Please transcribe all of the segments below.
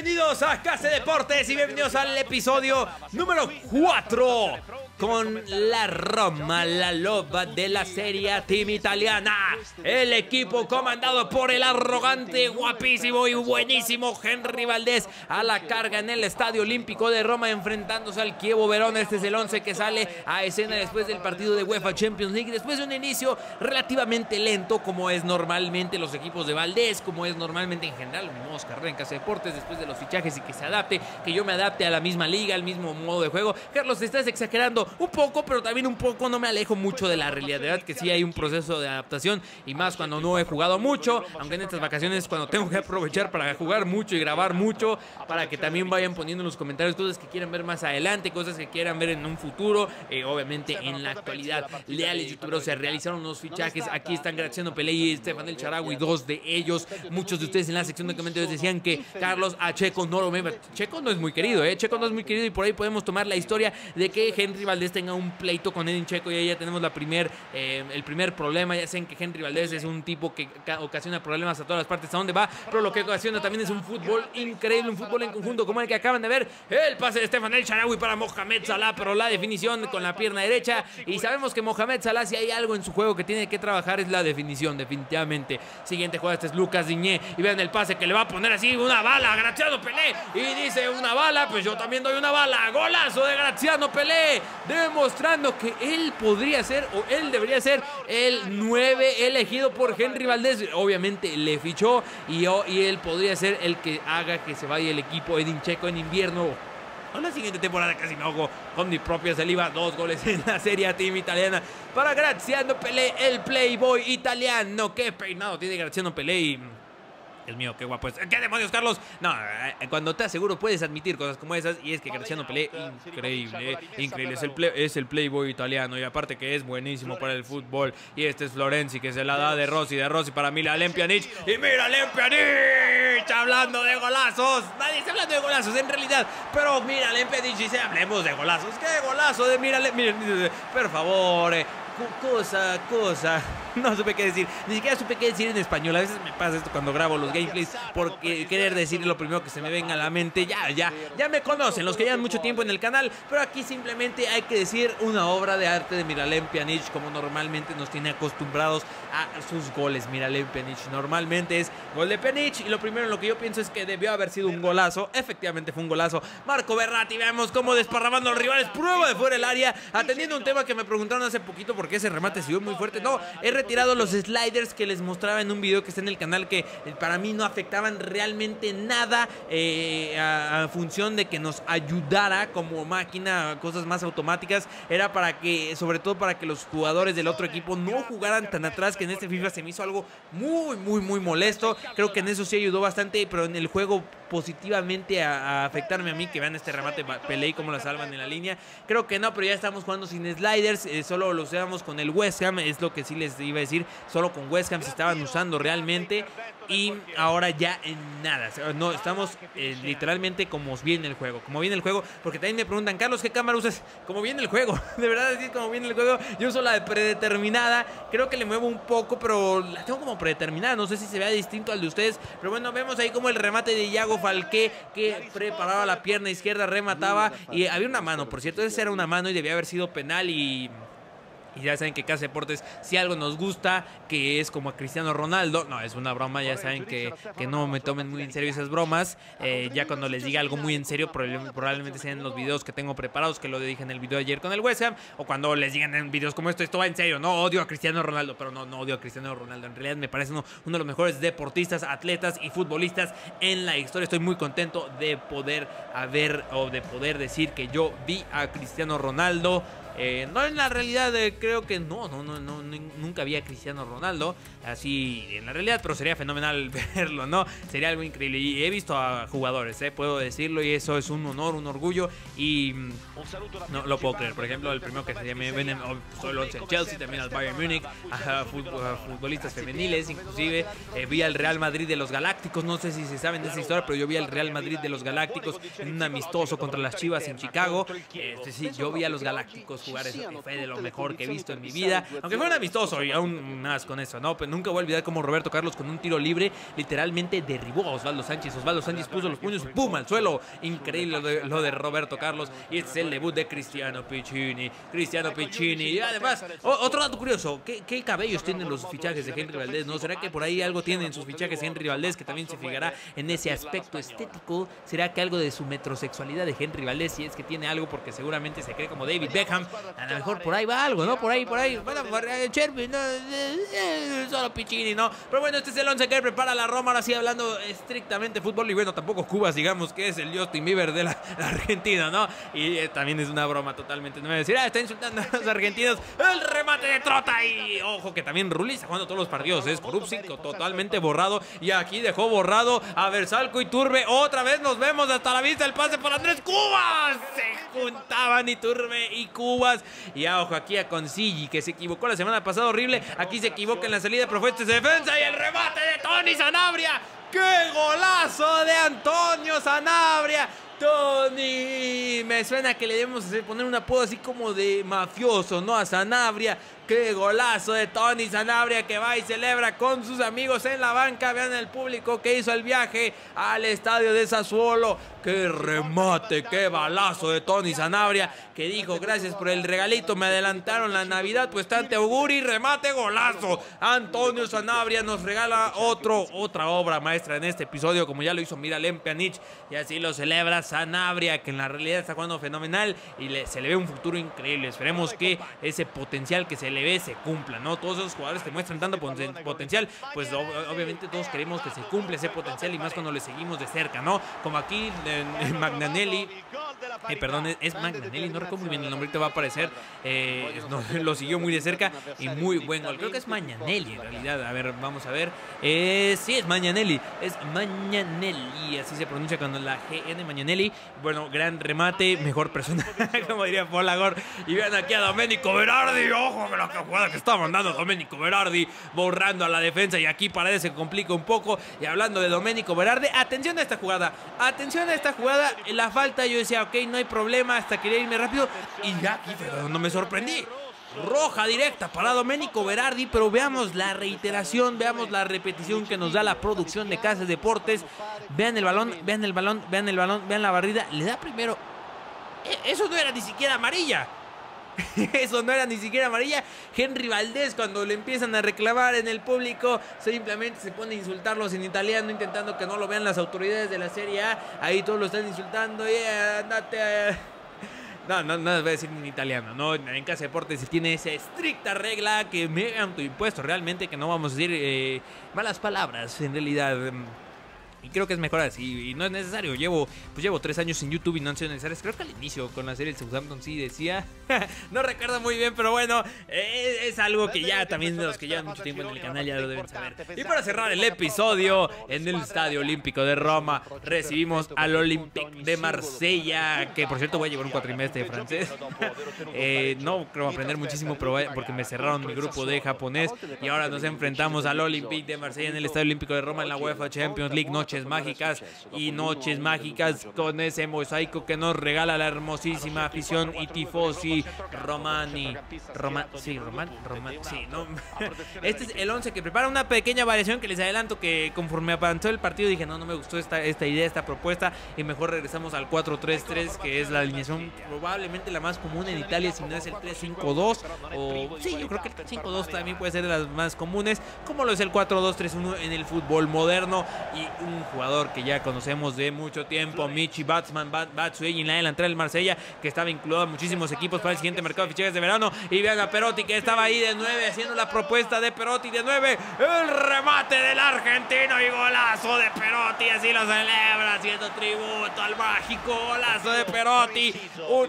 Bienvenidos a Casa Deportes y bienvenidos al episodio número 4 con la Roma, la loba de la Serie Team Italiana. El equipo comandado por el arrogante, guapísimo y buenísimo Henry Valdés a la carga en el Estadio Olímpico de Roma enfrentándose al Kievo Verona. Este es el 11 que sale a escena después del partido de UEFA Champions League. Después de un inicio relativamente lento como es normalmente los equipos de Valdés, como es normalmente en general vamos carrera Casa Deportes después de los fichajes y que se adapte, que yo me adapte a la misma liga, al mismo modo de juego. Carlos, estás exagerando un poco, pero también un poco no me alejo mucho de la realidad. Que sí hay un proceso de adaptación y más cuando no he jugado mucho, aunque en estas vacaciones cuando tengo que aprovechar para jugar mucho y grabar mucho, para que también vayan poniendo en los comentarios cosas que quieran ver más adelante, cosas que quieran ver en un futuro, eh, obviamente en la actualidad. Leales youtubers se realizaron unos fichajes, aquí están Graciano Pelé y Estefan del Charagui, dos de ellos. Muchos de ustedes en la sección de comentarios decían que Carlos a Checo no lo ve. Checo no es muy querido, ¿eh? Checo no es muy querido y por ahí podemos tomar la historia de que Henry Valdés tenga un pleito con Edin Checo y ahí ya tenemos la primer, eh, el primer problema. Ya saben que Henry Valdés es un tipo que ocasiona problemas a todas las partes a donde va, pero lo que ocasiona también es un fútbol increíble, un fútbol en conjunto como el que acaban de ver. El pase de Estefan El Sharawi para Mohamed Salah, pero la definición con la pierna derecha. Y sabemos que Mohamed Salah, si hay algo en su juego que tiene que trabajar, es la definición, definitivamente. Siguiente jugada, este es Lucas Diñé. Y vean el pase que le va a poner así una bala Graciano Pelé. Y dice una bala, pues yo también doy una bala. Golazo de Graciano Pelé. Demostrando que él podría ser, o él debería ser, el 9 elegido por Henry Valdés. Obviamente le fichó y, y él podría ser el que haga que se vaya el equipo Edin Checo en invierno. A la siguiente temporada casi me hago con mi propia saliva. Dos goles en la Serie Team italiana para Graziano Pelé, el playboy italiano. Qué peinado tiene Graziano Pelé. Dios mío, qué guapo es. ¿Qué demonios, Carlos? No, cuando te aseguro puedes admitir cosas como esas. Y es que Graciano Pelé, increíble, increíble. Es el, es el playboy italiano. Y aparte que es buenísimo para el fútbol. Y este es Florenzi, que se la da de Rossi, de Rossi para Mila Pjanic. Y mira Pjanic hablando de golazos. Nadie está hablando de golazos en realidad. Pero mira y se hablemos de golazos. ¿Qué golazo de mira Miren, por favor. Eh cosa, cosa. No supe qué decir. Ni siquiera supe qué decir en español. A veces me pasa esto cuando grabo los gameplays porque querer decir lo primero que se me venga a la mente. Ya, ya, ya me conocen los que llevan mucho tiempo en el canal. Pero aquí simplemente hay que decir una obra de arte de Miralem Pjanic como normalmente nos tiene acostumbrados a sus goles. Miralem Pjanic normalmente es gol de Pjanic y lo primero en lo que yo pienso es que debió haber sido un golazo. Efectivamente fue un golazo. Marco Berratti, veamos cómo desparramando los rivales. Prueba de fuera el área. Atendiendo un tema que me preguntaron hace poquito porque ese remate se muy fuerte. No, he retirado los sliders que les mostraba en un video que está en el canal que eh, para mí no afectaban realmente nada eh, a, función de que nos ayudara como máquina, cosas más automáticas. Era para que, sobre todo para que los jugadores del otro equipo no jugaran tan atrás que en este FIFA se me hizo algo muy, muy, muy molesto. Creo que en eso sí ayudó bastante, pero en el juego positivamente a, afectarme a mí, que vean este remate Pelé y cómo la salvan en la línea. Creo que no, pero ya estamos jugando sin sliders, eh, solo lo usamos con el West Ham, es lo que sí les iba a decir, solo con West Ham se estaban usando realmente y ahora ya en nada. No, estamos eh, literalmente como viene el juego, como viene el juego, porque también me preguntan, Carlos, ¿qué cámara usas? Como viene el juego, de verdad decir como viene el juego, yo uso la de predeterminada, creo que le muevo un poco, pero la tengo como predeterminada, no sé si se vea distinto al de ustedes, pero bueno, vemos ahí como el remate de Iago Falqué, que preparaba la pierna izquierda, remataba, y había una mano, por cierto, esa era una mano y debía haber sido penal y y ya saben que Casa Deportes, si algo nos gusta, que es como a Cristiano Ronaldo, no, es una broma, ya saben que, que no me tomen muy en serio esas bromas. Eh, ya cuando les diga algo muy en serio, probablemente sean los videos que tengo preparados, que lo dije en el video de ayer con el West Ham, o cuando les digan en videos como esto, esto va en serio, no odio a Cristiano Ronaldo, pero no, no odio a Cristiano Ronaldo. En realidad me parece uno, uno de los mejores deportistas, atletas y futbolistas en la historia. Estoy muy contento de poder haber o de poder decir que yo vi a Cristiano Ronaldo. Eh, no en la realidad, eh, creo que no, no, no, no, nunca había Cristiano Ronaldo así en la realidad, pero sería fenomenal verlo, ¿no? Sería algo increíble. Y he visto a jugadores, ¿eh? puedo decirlo, y eso es un honor, un orgullo. Y mm, no lo puedo creer. Por ejemplo, el primero que sería me ven en Chelsea, también al Bayern Munich, a, futbolistas femeniles, inclusive vi al Real Madrid de los Galácticos Galácticos. No sé si se saben de esa historia, pero yo vi al Real Madrid de los Galácticos en un amistoso contra las Chivas en Chicago. Este, sí, yo vi a los Galácticos jugar eso, que fue de lo mejor que he visto en mi vida. Aunque fue un amistoso y aún más con eso, ¿no? Pero nunca voy a olvidar cómo Roberto Carlos con un tiro libre literalmente derribó a Osvaldo Sánchez. Osvaldo Sánchez puso los puños y ¡pum! al suelo. Increíble lo de, lo de Roberto Carlos. Y este es el debut de Cristiano Piccini. Cristiano Piccini. Y además, otro dato curioso. ¿qué, ¿qué, cabellos tienen los fichajes de Henry Valdés? ¿No? ¿Será que por ahí algo tienen sus fichajes Henry Valdés que también se fijará en ese aspecto estético? ¿Será que algo de su metrosexualidad de Henry Valdés si es que tiene algo porque seguramente se cree como David Beckham? A lo mejor por ahí va algo, ¿no? Por ahí, por ahí. Bueno, Cherby, no, solo Piccini, ¿no? Pero bueno, este es el 11 que prepara la Roma. Ahora sí, hablando estrictamente fútbol y bueno, tampoco Cuba, digamos que es el Justin Bieber de la, Argentina, ¿no? Y eh, también es una broma totalmente. No me decir, ah, está insultando a los argentinos. El remate de Trota y ojo que también Rulli está jugando todos los partidos. Es Corupsico totalmente borrado. Y aquí dejó borrado a Versalco y Turbe. Otra vez nos vemos hasta la vista el pase por Andrés Cubas. Se juntaban y Turbe y Cubas. Y a ojo aquí a Consigli que se equivocó la semana pasada horrible. Aquí se equivoca en la salida de Profetes de defensa y el remate de Tony Sanabria. ¡Qué golazo de Antonio Sanabria! Tony, me suena que le debemos poner un apodo así como de mafioso, ¿no? A Sanabria. Qué golazo de Tony Sanabria que va y celebra con sus amigos en la banca. Vean el público que hizo el viaje al estadio de Sassuolo. Qué remate, qué balazo de Tony Sanabria que dijo gracias por el regalito. Me adelantaron la Navidad, pues tante auguri, remate, golazo. Antonio Sanabria nos regala otro, otra obra maestra en este episodio, como ya lo hizo Miralem Pjanic. Y así lo celebra Sanabria, que en la realidad está jugando fenomenal y se le ve un futuro increíble. Esperemos que ese potencial que se le se cumpla, ¿no? Todos esos jugadores que muestran tanto potencial, pues obviamente todos queremos que se cumpla ese potencial y más cuando le seguimos de cerca, ¿no? Como aquí en, Magnanelli, eh, perdón, es Magnanelli, no recuerdo muy bien el nombre, te va a aparecer, eh, lo siguió muy de cerca y muy buen gol. Creo que es Magnanelli en realidad, a ver, vamos a ver. Eh, sí, es Magnanelli, es Magnanelli, así se pronuncia cuando la GN Magnanelli. Bueno, gran remate, mejor persona, como diría Polagor. Y vean aquí a Domenico Berardi, ojo, que lo la jugada que está mandando Domenico Berardi, borrando a la defensa y aquí Paredes se complica un poco. Y hablando de Domenico Berardi, atención a esta jugada, atención a esta jugada, la falta yo decía, ok, no hay problema, hasta quería irme rápido y ya aquí no me sorprendí. Roja directa para Domenico Berardi, pero veamos la reiteración, veamos la repetición que nos da la producción de Casas Deportes. Vean el balón, vean el balón, vean el balón, vean la barrida. Le da primero. E, eso no era ni siquiera amarilla. Eso no era ni siquiera amarilla. Henry Valdés, cuando le empiezan a reclamar en el público, simplemente se pone a insultarlos en italiano, intentando que no lo vean las autoridades de la Serie A. Ahí todos lo están insultando. Y andate No, no, no voy a decir en italiano, ¿no? En Casa Deportes se tiene esa estricta regla que me han impuesto realmente, que no vamos a decir eh, malas palabras, en realidad. Y creo que es mejor así. Y no es necesario. Llevo, pues llevo tres años en YouTube y no han sido necesarios. Creo que al inicio con la serie el Southampton sí decía. no recuerdo muy bien, pero bueno, eh, es, algo que ya también los que llevan mucho tiempo en el canal ya lo deben saber. Y para cerrar el episodio, en el Estadio Olímpico de Roma, recibimos al Olympique de Marsella. Que por cierto voy a llevar un cuatrimestre de francés. Eh, no creo aprender muchísimo, pero porque me cerraron mi grupo de japonés. Y ahora nos enfrentamos al Olympique de Marsella en el Estadio Olímpico de Roma en la UEFA Champions League. Noche mágicas y noches mágicas con ese mosaico que nos regala la hermosísima afición y tifosi Romani. Roma, sí, Roman, sí, no. Este es el 11 que prepara una pequeña variación que les adelanto que conforme avanzó el partido dije, no, no me gustó esta, esta idea, esta propuesta y mejor regresamos al 4-3-3 que es la alineación probablemente la más común en Italia, si no es el 3-5-2 o sí, yo creo que el 3-5-2 también puede ser de las más comunes, como lo es el 4-2-3-1 en el fútbol moderno y un jugador que ya conocemos de mucho tiempo, Michi Batsman, Batsuei en la delantera del Marsella, que está vinculado a muchísimos equipos para el siguiente mercado de fichajes de verano. Y vean a Perotti que estaba ahí de 9 haciendo la propuesta de Perotti de 9. El remate del argentino y golazo de Perotti, así lo celebra, haciendo tributo al mágico golazo de Perotti.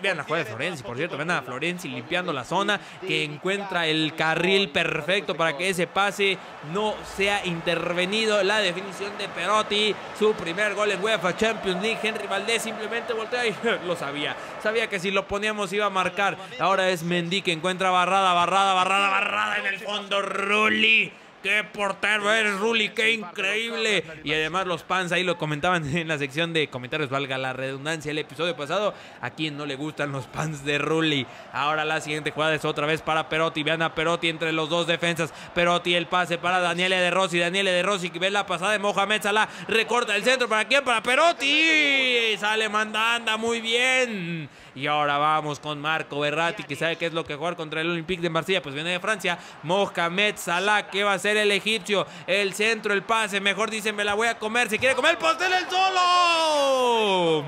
vean la jugada de Florenzi, por cierto, vean a Florenzi limpiando la zona, que encuentra el carril perfecto para que ese pase no sea intervenido. La definición de Perotti su primer gol en UEFA Champions League. Henry Valdés simplemente voltea y lo sabía. Sabía que si lo poníamos iba a marcar. Ahora es Mendy que encuentra barrada, barrada, barrada, barrada en el fondo. Rulli qué portero eres, Rulli, qué increíble. Y además los fans ahí lo comentaban en la sección de comentarios, valga la redundancia, el episodio pasado. A quien no le gustan los fans de Rulli. Ahora la siguiente jugada es otra vez para Perotti. Vean a Perotti entre los dos defensas. Perotti el pase para Daniele de Rossi. Daniele de Rossi que ve la pasada de Mohamed Salah. Recorta el centro. ¿Para quién? Para Perotti. Sale mandanda muy bien. Y ahora vamos con Marco Berratti, que sabe qué es lo que jugar contra el Olympique de Marsella. Pues viene de Francia. Mohamed Salah, que va a el egipcio. El centro, el pase. Mejor dicen, me la voy a comer. Si quiere comer el pastel, el solo.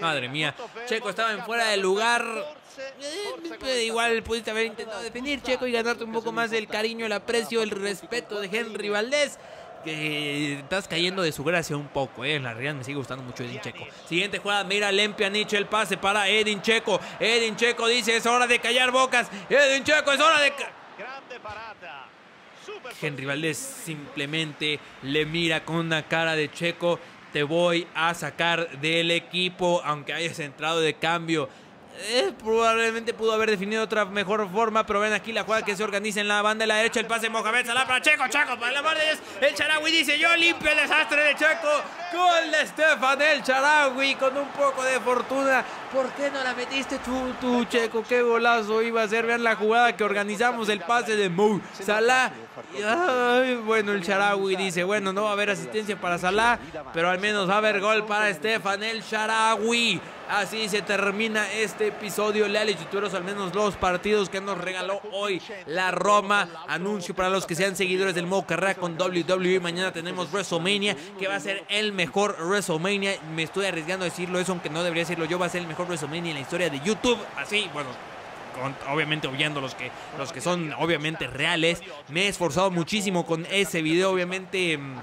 Madre mía. Checo estaba en fuera de lugar. Eh, igual pudiste haber intentado definir, Checo, y ganarte un poco más del cariño, el aprecio, el respeto de Henry Valdés que estás cayendo de su gracia un poco, ¿eh? En la realidad me sigue gustando mucho Edin Checo. Siguiente jugada, mira Lempianich el pase para Edin Checo. Edin Checo dice, es hora de callar bocas. Edin Checo, es hora de... Henry Valdés simplemente le mira con una cara de Checo. Te voy a sacar del equipo, aunque hayas entrado de cambio. Eh, probablemente pudo haber definido otra mejor forma, pero ven aquí la jugada que se organiza en la banda de la derecha. El pase de Mohamed Salah para Checo, Checo, para la de El Charawi dice: Yo limpio el desastre de Checo. Gol de Stefan el Charawi con un poco de fortuna. ¿Por qué no la metiste tú, tú, Checo? Qué golazo iba a ser. Vean la jugada que organizamos, el pase de Mo Salah. bueno, el Charawi dice: Bueno, no va a haber asistencia para Salah, pero al menos va a haber gol para Stefan el Charawi. Así se termina este episodio. Leales youtuberos, al menos los partidos que nos regaló hoy la Roma. Anuncio para los que sean seguidores del modo carrera con WWE. Mañana tenemos WrestleMania, que va a ser el mejor WrestleMania. Me estoy arriesgando a decirlo eso, aunque no debería decirlo yo. Va a ser el mejor WrestleMania en la historia de YouTube. Así, bueno, obviamente obviando los que, los que son obviamente reales. Me he esforzado muchísimo con ese video, obviamente mm,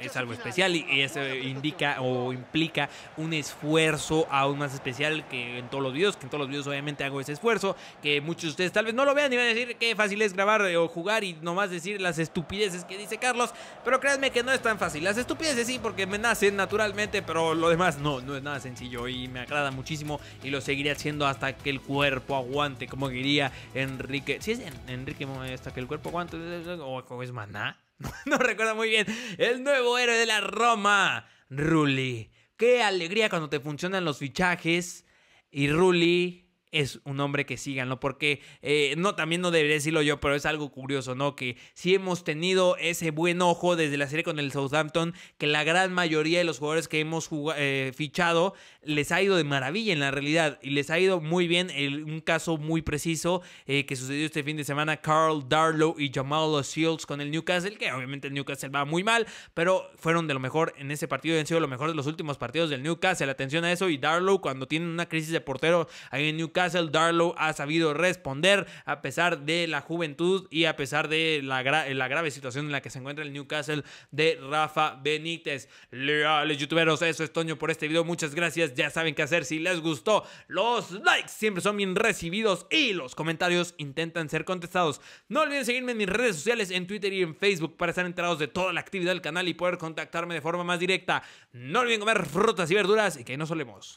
es algo especial y eso indica o implica un esfuerzo aún más especial que en todos los videos, que en todos los videos obviamente hago ese esfuerzo, que muchos de ustedes tal vez no lo vean y van a decir qué fácil es grabar o jugar y nomás decir las estupideces que dice Carlos, pero créanme que no es tan fácil. Las estupideces sí porque me nacen naturalmente, pero lo demás no, no es nada sencillo y me agrada muchísimo y lo seguiré haciendo hasta que el cuerpo aguante, como diría Enrique. Si es Enrique hasta que el cuerpo aguante o es maná. no recuerdo muy bien. El nuevo héroe de la Roma, Rulli. Qué alegría cuando te funcionan los fichajes. Y Rulli es un hombre que síganlo, porque eh, no, también no debería decirlo yo, pero es algo curioso, ¿no? Que si hemos tenido ese buen ojo desde la serie con el Southampton, que la gran mayoría de los jugadores que hemos eh, fichado les ha ido de maravilla en la realidad y les ha ido muy bien. un caso muy preciso eh, que sucedió este fin de semana, Carl Darlow y Jamal Shields con el Newcastle, que obviamente el Newcastle va muy mal, pero fueron de lo mejor en ese partido han sido lo mejor de los últimos partidos del Newcastle. Atención a eso y Darlow cuando tienen una crisis de portero ahí en Newcastle Newcastle, Darlow ha sabido responder a pesar de la juventud y a pesar de la, grave situación en la que se encuentra el Newcastle de Rafa Benítez. Leales youtuberos, eso es Toño por este video. Muchas gracias. Ya saben qué hacer si les gustó. Los likes siempre son bien recibidos y los comentarios intentan ser contestados. No olviden seguirme en mis redes sociales, en Twitter y en Facebook para estar enterados de toda la actividad del canal y poder contactarme de forma más directa. No olviden comer frutas y verduras y que no solemos.